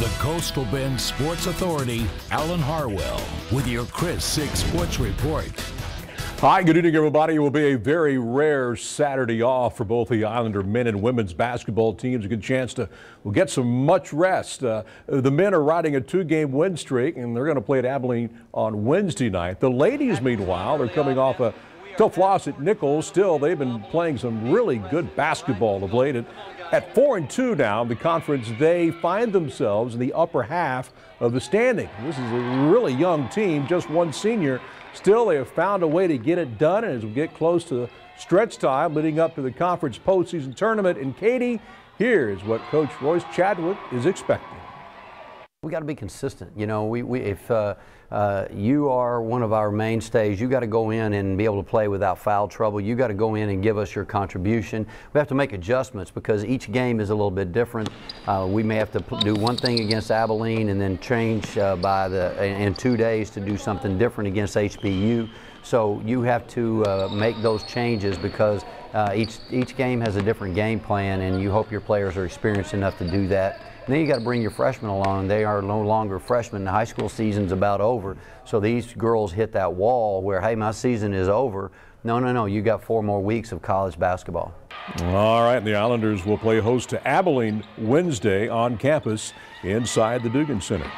the Coastal Bend Sports Authority, Alan Harwell, with your KRIS 6 Sports Report. Hi, good evening, everybody. It will be a very rare Saturday off for both the Islander men and women's basketball teams. A good chance to we'll get some much rest. Uh, the men are riding a two-game win streak, and they're going to play at Abilene on Wednesday night. The ladies, meanwhile, they're coming off a tough loss at Nicholls. Still, they've been playing some really good basketball of late. At four and two now in the conference, they find themselves in the upper half of the standing. This is a really young team, just one senior. Still, they have found a way to get it done, and as we get close to stretch time leading up to the conference postseason tournament in Katy, here's what Coach Royce Chadwick is expecting. We got to be consistent. You know, we, we if uh, uh, you are one of our mainstays, you got to go in and be able to play without foul trouble. You got to go in and give us your contribution. We have to make adjustments because each game is a little bit different. Uh, we may have to do one thing against Abilene and then change uh, by the in two days to do something different against HBU. So you have to uh, make those changes because uh, each each game has a different game plan, and you hope your players are experienced enough to do that. And then you got to bring your freshmen along. They are no longer freshmen. The high school season's about over. So these girls hit that wall where, hey, my season is over. No, no, no. You got four more weeks of college basketball. All right. The Islanders will play host to Abilene Wednesday on campus inside the Dugan Center.